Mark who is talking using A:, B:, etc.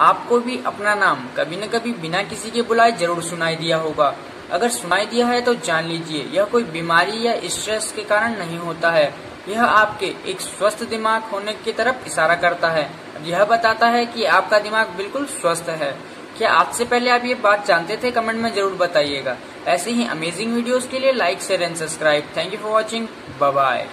A: आपको भी अपना नाम कभी न कभी बिना किसी के बुलाए ज़रूर सुनाई दिया होगा। अगर सुनाई दिया है तो जान लीजिए, यह कोई बीमारी या स्ट्रेस के कारण नहीं होता है। यह आपके एक स्वस्थ दिमाग होने की तरफ़ इशारा करता है। यह बताता है कि आपका दिमाग बिल्कुल स्वस्थ है। क्या आज से पहले आप ये बात जानते थे? कमेंट में ज़रूर बताइएगा। ऐसे ही अमेजिंग वीडियोस के लिए like share and subscribe thank you for watching bye